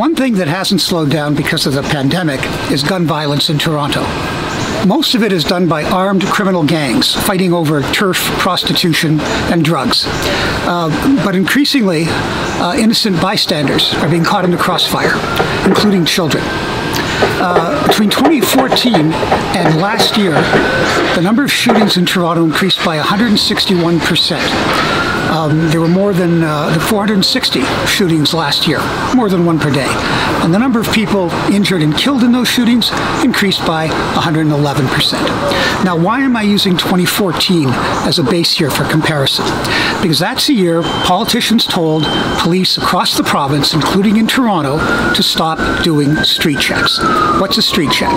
One thing that hasn't slowed down because of the pandemic is gun violence in Toronto. Most of it is done by armed criminal gangs fighting over turf, prostitution, and drugs. Uh, but increasingly, uh, innocent bystanders are being caught in the crossfire, including children. Uh, between 2014 and last year, the number of shootings in Toronto increased by 161 percent. Um, there were more than uh, 460 shootings last year, more than one per day. And the number of people injured and killed in those shootings increased by 111%. Now, why am I using 2014 as a base year for comparison? Because that's the year politicians told police across the province, including in Toronto, to stop doing street checks. What's a street check?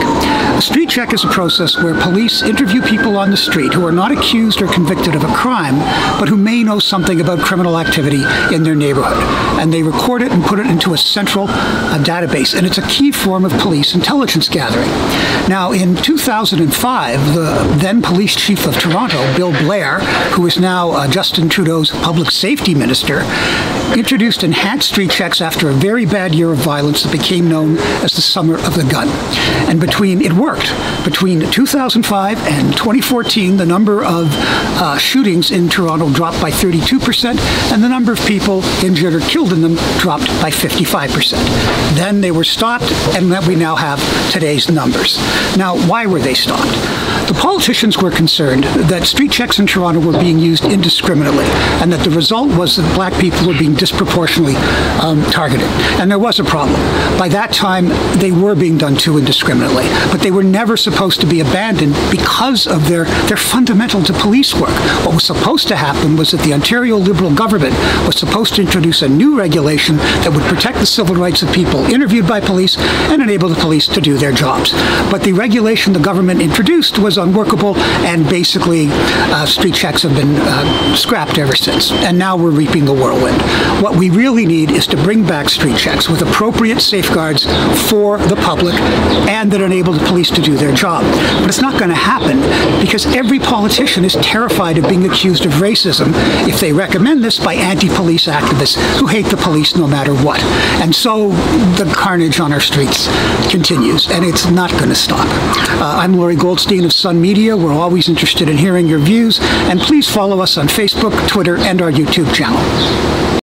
A street check is a process where police interview people on the street who are not accused or convicted of a crime, but who may know something something about criminal activity in their neighborhood. And they record it and put it into a central uh, database. And it's a key form of police intelligence gathering. Now, in 2005, the then police chief of Toronto, Bill Blair, who is now uh, Justin Trudeau's public safety minister, introduced enhanced street checks after a very bad year of violence that became known as the Summer of the Gun. And between, it worked. Between 2005 and 2014, the number of uh, shootings in Toronto dropped by 32 52%, and the number of people injured or killed in them dropped by 55%. Then they were stopped, and that we now have today's numbers. Now, why were they stopped? The politicians were concerned that street checks in Toronto were being used indiscriminately, and that the result was that black people were being disproportionately um, targeted. And there was a problem. By that time, they were being done too indiscriminately, but they were never supposed to be abandoned because of their, their fundamental to police work. What was supposed to happen was that the Ontario Ontario Liberal government was supposed to introduce a new regulation that would protect the civil rights of people interviewed by police and enable the police to do their jobs. But the regulation the government introduced was unworkable, and basically, uh, street checks have been uh, scrapped ever since. And now we're reaping the whirlwind. What we really need is to bring back street checks with appropriate safeguards for the public and that enable the police to do their job. But it's not going to happen because every politician is terrified of being accused of racism if they recommend this by anti-police activists who hate the police no matter what. And so the carnage on our streets continues, and it's not going to stop. Uh, I'm Lorrie Goldstein of Sun Media. We're always interested in hearing your views, and please follow us on Facebook, Twitter, and our YouTube channel.